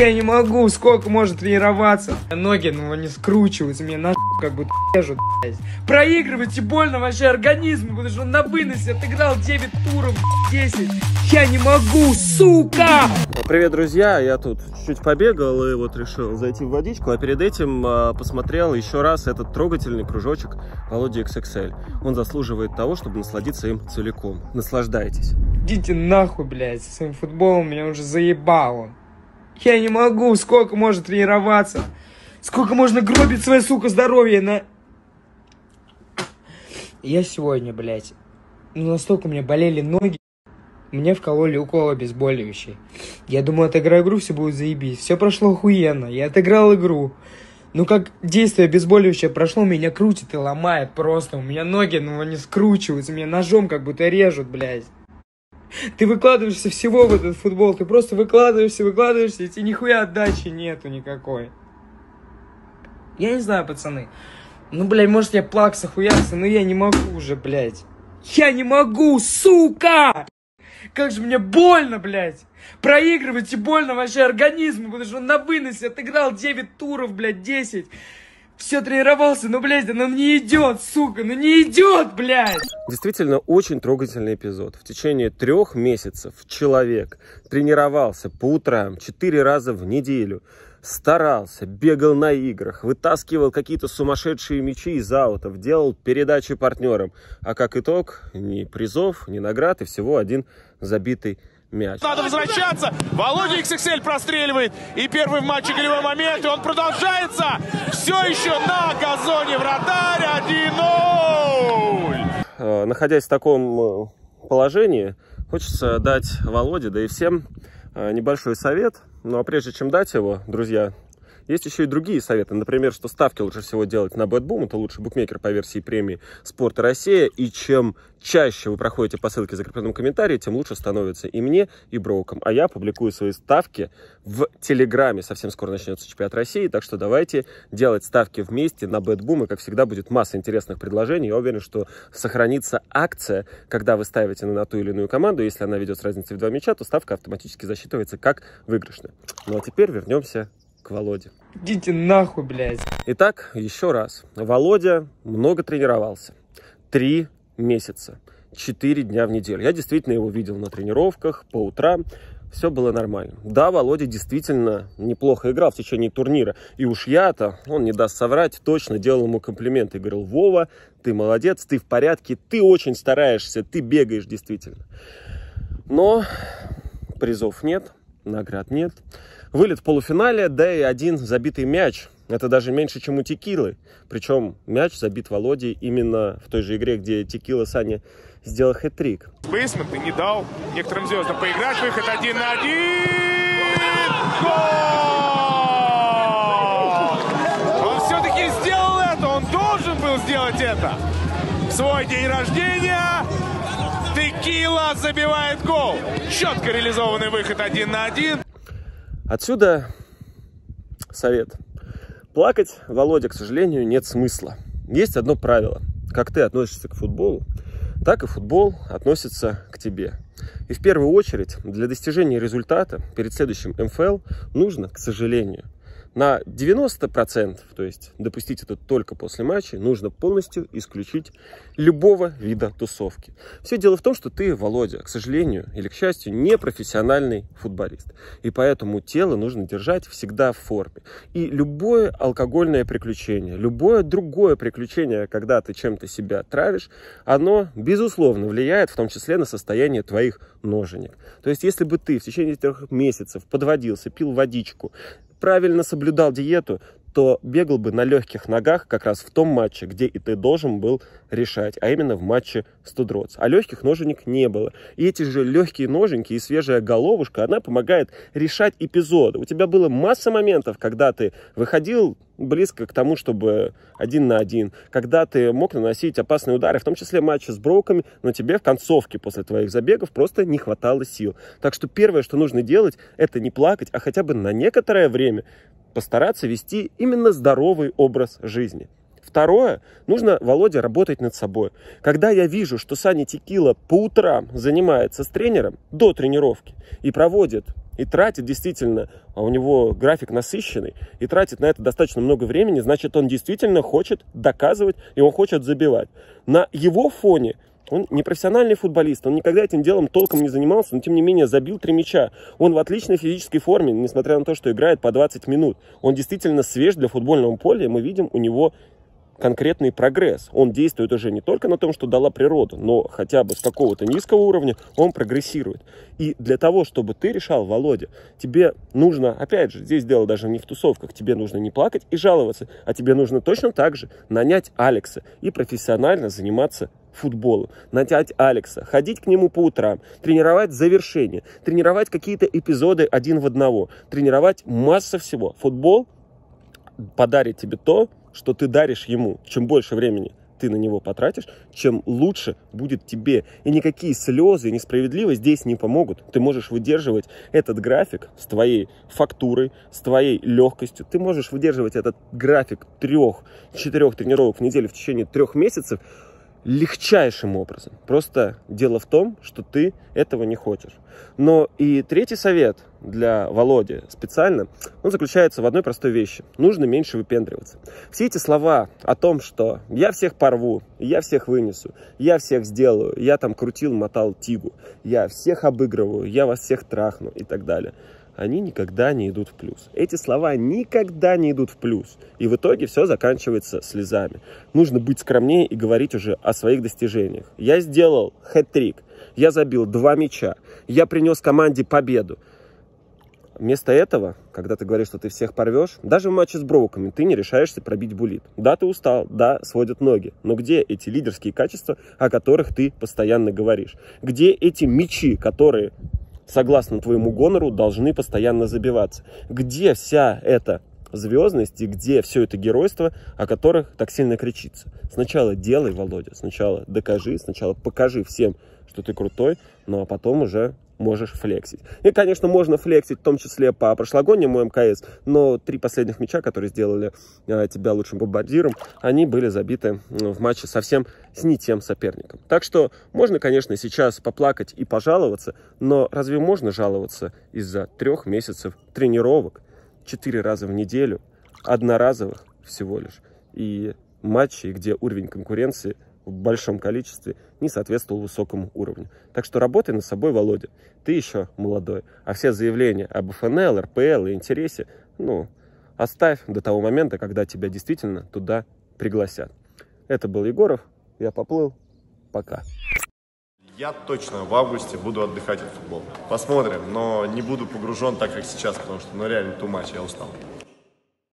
Я не могу, сколько можно тренироваться. Ноги, ну, они скручиваются, мне на как будто режут, блядь. Проигрывать и больно вообще организму, потому что он на выносе отыграл 9 туров, 10. Я не могу, сука! Привет, друзья! Я тут чуть-чуть побегал и вот решил зайти в водичку, а перед этим э, посмотрел еще раз этот трогательный кружочек Володи XXL. Он заслуживает того, чтобы насладиться им целиком. Наслаждайтесь. Идите нахуй, блядь, со своим футболом меня уже заебал он. Я не могу, сколько можно тренироваться. Сколько можно гробить свое, сука, здоровье на... Я сегодня, блядь, ну настолько у меня болели ноги, мне вкололи укол обезболивающий. Я думал, отыграю игру, все будет заебись. Все прошло охуенно, я отыграл игру. Ну как действие обезболивающее прошло, меня крутит и ломает просто. У меня ноги, ну они скручиваются, меня ножом как будто режут, блядь. Ты выкладываешься всего в этот футбол, ты просто выкладываешься, выкладываешься, и тебе нихуя отдачи нету никакой. Я не знаю, пацаны. Ну, блядь, может я плакса хуярся, но я не могу уже, блядь. Я не могу, сука! Как же мне больно, блядь! Проигрывать и больно вообще организму, потому что он на выносе отыграл 9 туров, блядь, 10 все тренировался, но, блядь, оно не идет, сука, ну не идет, блядь. Действительно, очень трогательный эпизод. В течение трех месяцев человек тренировался по утрам четыре раза в неделю, старался, бегал на играх, вытаскивал какие-то сумасшедшие мячи из аутов, делал передачи партнерам. А как итог, ни призов, ни наград и всего один забитый мяч. Надо возвращаться. Володя XXL простреливает. И первый в матче голевой момент. И он продолжается. Все еще на газоне вратарь 1-0. Э, находясь в таком э, положении, хочется дать Володе, да и всем э, небольшой совет. Ну а прежде чем дать его, друзья, есть еще и другие советы. Например, что ставки лучше всего делать на BetBoom. Это лучший букмекер по версии премии Спорта Россия. И чем чаще вы проходите по ссылке в закрепленном комментарии, тем лучше становится и мне, и Броукам. А я публикую свои ставки в Телеграме. Совсем скоро начнется чемпионат России. Так что давайте делать ставки вместе на BetBoom. И, как всегда, будет масса интересных предложений. Я уверен, что сохранится акция, когда вы ставите на ту или иную команду. Если она ведет с разницей в два мяча, то ставка автоматически засчитывается как выигрышная. Ну а теперь вернемся к Володе. Идите нахуй, блядь. Итак, еще раз. Володя много тренировался. Три месяца. Четыре дня в неделю. Я действительно его видел на тренировках по утрам. Все было нормально. Да, Володя действительно неплохо играл в течение турнира. И уж я-то, он не даст соврать, точно делал ему комплименты. И говорил, Вова, ты молодец, ты в порядке, ты очень стараешься, ты бегаешь действительно. Но призов нет, наград нет. Вылет в полуфинале, да и один забитый мяч. Это даже меньше, чем у Текилы. Причем мяч забит Володей именно в той же игре, где Текила Саня сделал хэт-трик. Бейсман ты не дал некоторым звездам поиграть. Выход один на один. Гол! Он все-таки сделал это. Он должен был сделать это. В свой день рождения Текила забивает гол. Четко реализованный выход один на один. Отсюда совет. Плакать, Володя, к сожалению, нет смысла. Есть одно правило. Как ты относишься к футболу, так и футбол относится к тебе. И в первую очередь для достижения результата перед следующим МФЛ нужно, к сожалению, на 90%, то есть допустить это только после матча, нужно полностью исключить любого вида тусовки. Все дело в том, что ты, Володя, к сожалению или к счастью, не профессиональный футболист. И поэтому тело нужно держать всегда в форме. И любое алкогольное приключение, любое другое приключение, когда ты чем-то себя травишь, оно, безусловно, влияет в том числе на состояние твоих ноженек. То есть, если бы ты в течение трех месяцев подводился, пил водичку, правильно соблюдал диету, то бегал бы на легких ногах как раз в том матче, где и ты должен был решать, а именно в матче Студроц. А легких ноженек не было. И эти же легкие ноженьки и свежая головушка, она помогает решать эпизоды. У тебя было масса моментов, когда ты выходил близко к тому, чтобы один на один, когда ты мог наносить опасные удары, в том числе матчи с броками, но тебе в концовке после твоих забегов просто не хватало сил. Так что первое, что нужно делать, это не плакать, а хотя бы на некоторое время постараться вести именно здоровый образ жизни. Второе, нужно, Володя, работать над собой. Когда я вижу, что Саня Текила по утрам занимается с тренером до тренировки и проводит и тратит действительно, а у него график насыщенный, и тратит на это достаточно много времени, значит, он действительно хочет доказывать, и он хочет забивать. На его фоне он не профессиональный футболист, он никогда этим делом толком не занимался, но тем не менее забил три мяча. Он в отличной физической форме, несмотря на то, что играет по 20 минут. Он действительно свеж для футбольного поля, и мы видим у него конкретный прогресс. Он действует уже не только на том, что дала природа, но хотя бы с какого-то низкого уровня он прогрессирует. И для того, чтобы ты решал, Володя, тебе нужно, опять же, здесь дело даже не в тусовках, тебе нужно не плакать и жаловаться, а тебе нужно точно так же нанять Алекса и профессионально заниматься футболом, нанять Алекса, ходить к нему по утрам, тренировать завершение, тренировать какие-то эпизоды один в одного, тренировать масса всего. Футбол подарит тебе то, что ты даришь ему. Чем больше времени ты на него потратишь, чем лучше будет тебе. И никакие слезы и несправедливость здесь не помогут. Ты можешь выдерживать этот график с твоей фактурой, с твоей легкостью. Ты можешь выдерживать этот график трех-четырех тренировок в неделю в течение трех месяцев легчайшим образом. Просто дело в том, что ты этого не хочешь. Но и третий совет для Володи специально, он заключается в одной простой вещи. Нужно меньше выпендриваться. Все эти слова о том, что я всех порву, я всех вынесу, я всех сделаю, я там крутил, мотал тигу, я всех обыгрываю, я вас всех трахну и так далее – они никогда не идут в плюс. Эти слова никогда не идут в плюс. И в итоге все заканчивается слезами. Нужно быть скромнее и говорить уже о своих достижениях. Я сделал хэт-трик. Я забил два мяча. Я принес команде победу. Вместо этого, когда ты говоришь, что ты всех порвешь, даже в матче с Броуками ты не решаешься пробить булит. Да, ты устал, да, сводят ноги. Но где эти лидерские качества, о которых ты постоянно говоришь? Где эти мячи, которые согласно твоему гонору, должны постоянно забиваться. Где вся эта звездность и где все это геройство, о которых так сильно кричится? Сначала делай, Володя, сначала докажи, сначала покажи всем, что ты крутой, ну а потом уже можешь флексить. И, конечно, можно флексить, в том числе по прошлогоднему МКС, но три последних мяча, которые сделали э, тебя лучшим бомбардиром, они были забиты в матче совсем с не тем соперником. Так что можно, конечно, сейчас поплакать и пожаловаться, но разве можно жаловаться из-за трех месяцев тренировок, четыре раза в неделю, одноразовых всего лишь, и матчей, где уровень конкуренции – в большом количестве не соответствовал высокому уровню. Так что работай над собой, Володя. Ты еще молодой. А все заявления об ФНЛ, РПЛ и интересе, ну, оставь до того момента, когда тебя действительно туда пригласят. Это был Егоров. Я поплыл. Пока. Я точно в августе буду отдыхать от футбола. Посмотрим, но не буду погружен так, как сейчас, потому что, ну, реально, тумач, я устал.